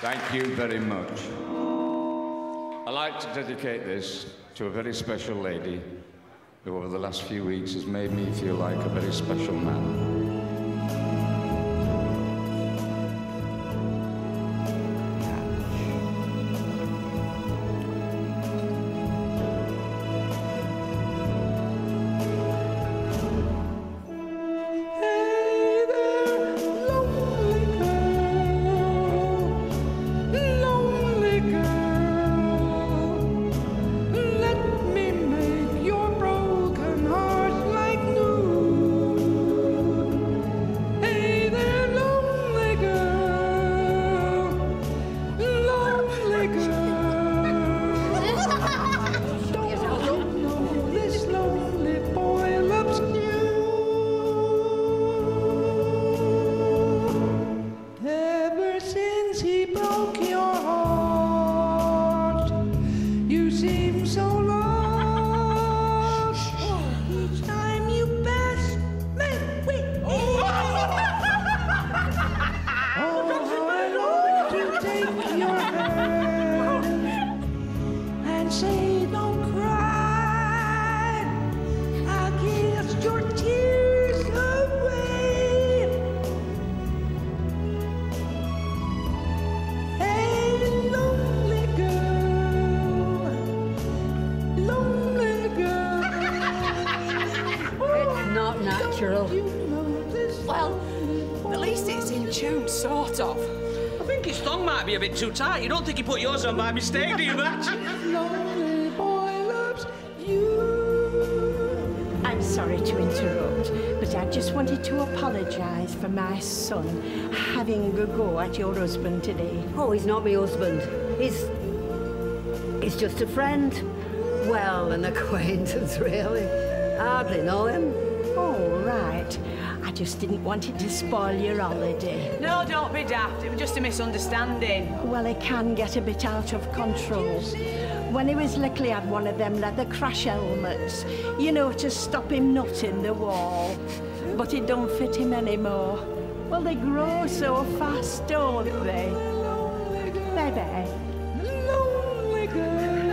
Thank you very much. I'd like to dedicate this to a very special lady who, over the last few weeks, has made me feel like a very special man. tchau. Natural. Well, at least it's in tune, sort of. I think his thong might be a bit too tight. You don't think he put yours on by mistake, do you, Matt? Lonely boy loves you. I'm sorry to interrupt, but I just wanted to apologise for my son having a go at your husband today. Oh, he's not my husband. He's... He's just a friend. Well, an acquaintance, really. Hardly know him. Oh, right. I just didn't want it to spoil your holiday. No, don't be daft. It was just a misunderstanding. Well, it can get a bit out of control. When he was little, he had one of them leather crash helmets, you know, to stop him nutting the wall. But it don't fit him anymore. Well, they grow so fast, don't they? Baby. Lonely girl.